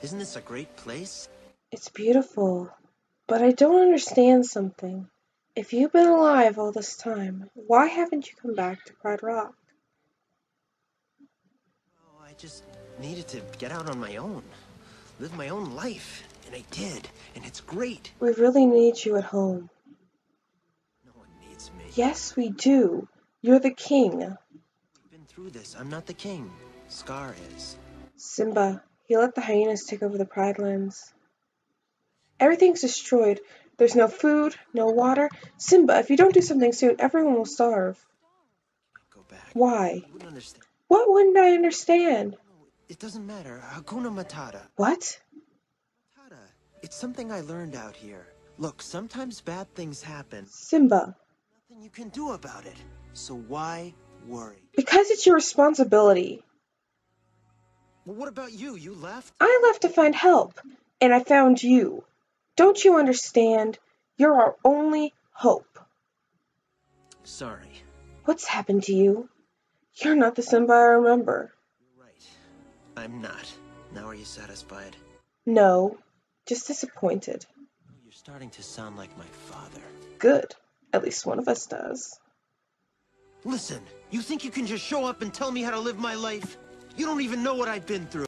Isn't this a great place? It's beautiful, but I don't understand something. If you've been alive all this time, why haven't you come back to Pride Rock? Oh, I just needed to get out on my own. Live my own life. And I did. And it's great. We really need you at home. No one needs me. Yes, we do. You're the king. We've been through this. I'm not the king. Scar is. Simba, he let the hyenas take over the Pride Lands. Everything's destroyed. There's no food, no water. Simba, if you don't do something soon, everyone will starve. Go back. Why? Wouldn't. What wouldn't I understand? It doesn't matter. Hakuna Matata. What? Matata. It's something I learned out here. Look, sometimes bad things happen. Simba, Nothing you can do about it. So why worry? because it's your responsibility. Well, what about you? You left? I left to find help, and I found you. Don't you understand? You're our only hope. Sorry. What's happened to you? You're not the Simba I remember. You're right. I'm not. Now are you satisfied? No, just disappointed. You're starting to sound like my father. Good. At least one of us does. Listen, you think you can just show up and tell me how to live my life? You don't even know what I've been through.